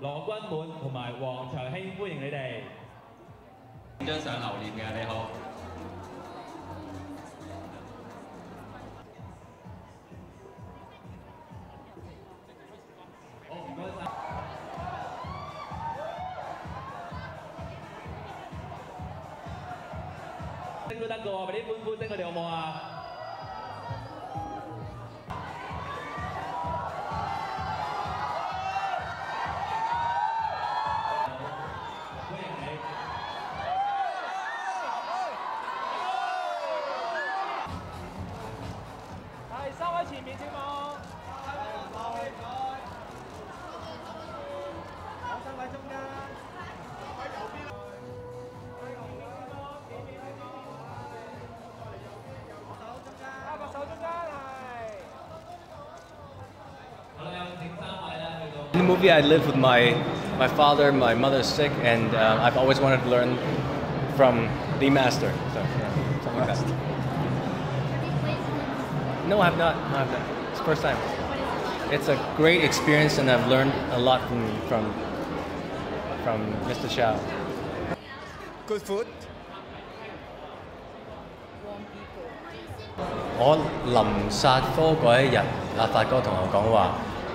羅君滿同埋黃長興，歡迎你哋。張相留念嘅，你好。好，唔該晒。聲都得嘅喎，俾啲歡呼聲佢哋好冇啊？In the movie, I live with my my father. My mother's sick, and uh, I've always wanted to learn from the master. So, yeah, something like that. No, I have not. No, I have not. It's the first time. It's a great experience, and I've learned a lot from from from Mr. Chow. Good food. 我临杀科嗰一日，阿发哥同我讲话，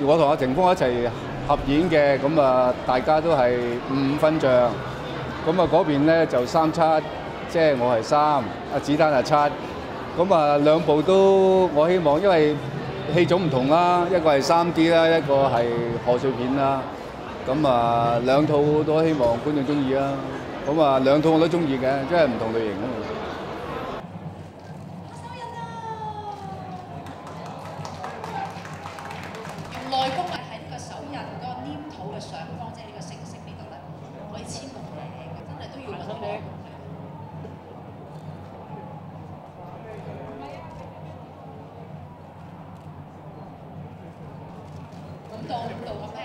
我同阿霆鋒一齊合演嘅，咁啊大家都係五五分賬，咁啊嗰邊咧就三七，即係我係三，阿子丹係七，咁啊兩部都我希望，因為戲種唔同啦，一個係三 D 啦，一個係賀歲片啦，咁啊兩套都希望觀眾中意啦，咁啊兩套我都中意嘅，即係唔同類型啊。內功係喺呢個手印个個黏土嘅上方，即係呢個色色呢度咧，可以簽到嘅，真係都要揾到。五度咁？